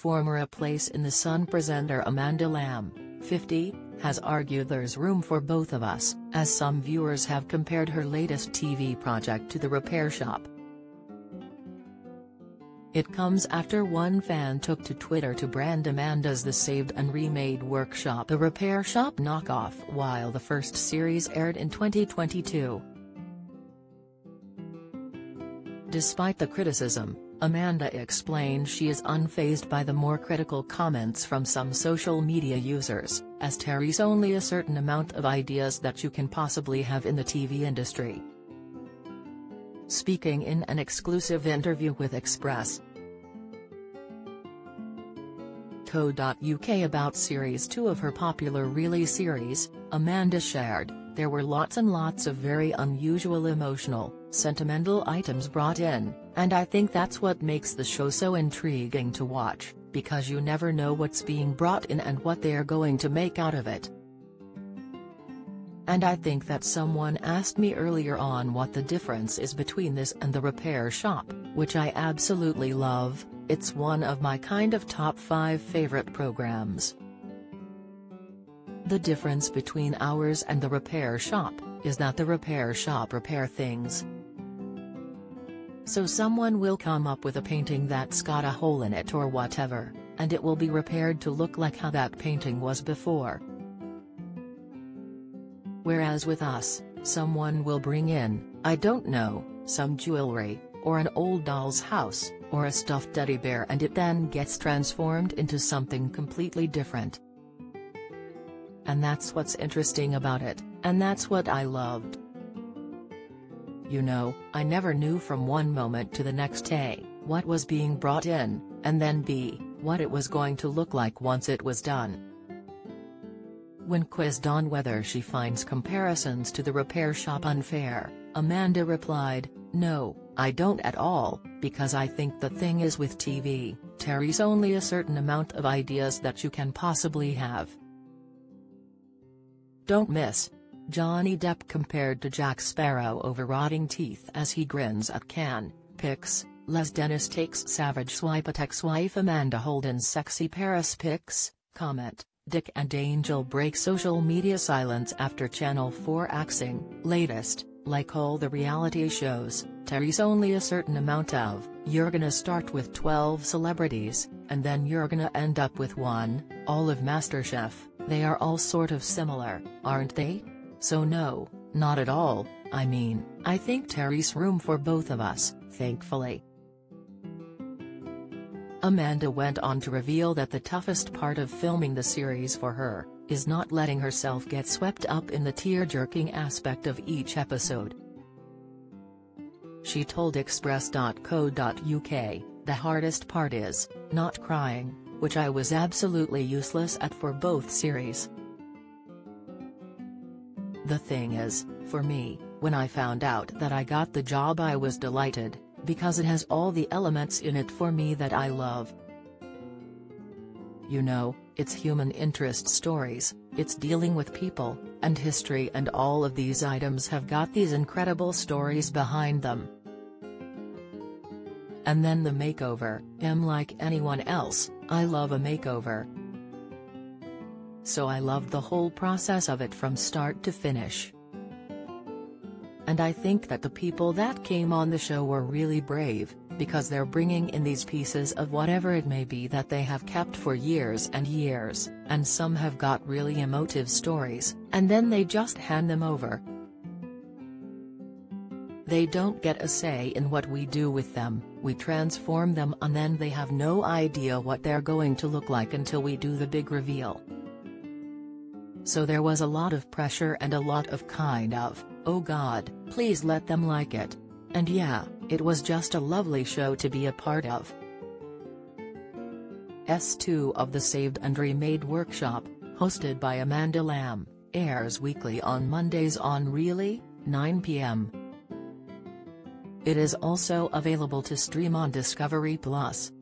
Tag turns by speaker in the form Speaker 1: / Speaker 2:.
Speaker 1: Former A Place in the Sun presenter Amanda Lamb, 50, has argued there's room for both of us, as some viewers have compared her latest TV project to The Repair Shop. It comes after one fan took to Twitter to brand Amanda's The Saved and Remade Workshop the Repair Shop knockoff while the first series aired in 2022. Despite the criticism, Amanda explained she is unfazed by the more critical comments from some social media users, as Terry's only a certain amount of ideas that you can possibly have in the TV industry. Speaking in an exclusive interview with Express. Co.uk about Series 2 of her popular Really series, Amanda shared, there were lots and lots of very unusual emotional, sentimental items brought in, and I think that's what makes the show so intriguing to watch, because you never know what's being brought in and what they're going to make out of it. And I think that someone asked me earlier on what the difference is between this and the repair shop, which I absolutely love, it's one of my kind of top 5 favorite programs. The difference between ours and the repair shop, is that the repair shop repair things. So someone will come up with a painting that's got a hole in it or whatever, and it will be repaired to look like how that painting was before. Whereas with us, someone will bring in, I don't know, some jewelry, or an old doll's house, or a stuffed teddy bear and it then gets transformed into something completely different. And that's what's interesting about it, and that's what I loved. You know, I never knew from one moment to the next A, what was being brought in, and then B, what it was going to look like once it was done. When quizzed on whether she finds comparisons to the repair shop unfair, Amanda replied, No, I don't at all, because I think the thing is with TV, Terry's only a certain amount of ideas that you can possibly have. Don't miss. Johnny Depp compared to Jack Sparrow over rotting teeth as he grins at Cannes, pics, Les Dennis takes savage swipe at ex-wife Amanda Holden's sexy Paris pics, comment. Dick and Angel break social media silence after Channel 4 axing, latest, like all the reality shows, Terry's only a certain amount of, you're gonna start with 12 celebrities, and then you're gonna end up with one, all of MasterChef, they are all sort of similar, aren't they? So no, not at all, I mean, I think Terry's room for both of us, thankfully. Amanda went on to reveal that the toughest part of filming the series for her, is not letting herself get swept up in the tear-jerking aspect of each episode. She told Express.co.uk, the hardest part is, not crying, which I was absolutely useless at for both series. The thing is, for me, when I found out that I got the job I was delighted, because it has all the elements in it for me that I love. You know, it's human interest stories, it's dealing with people, and history and all of these items have got these incredible stories behind them. And then the makeover, am like anyone else, I love a makeover. So I loved the whole process of it from start to finish and I think that the people that came on the show were really brave, because they're bringing in these pieces of whatever it may be that they have kept for years and years, and some have got really emotive stories, and then they just hand them over. They don't get a say in what we do with them, we transform them and then they have no idea what they're going to look like until we do the big reveal. So there was a lot of pressure and a lot of kind of, oh god, please let them like it. And yeah, it was just a lovely show to be a part of. S2 of the Saved and Remade Workshop, hosted by Amanda Lamb, airs weekly on Mondays on Really, 9 p.m. It is also available to stream on Discovery Plus.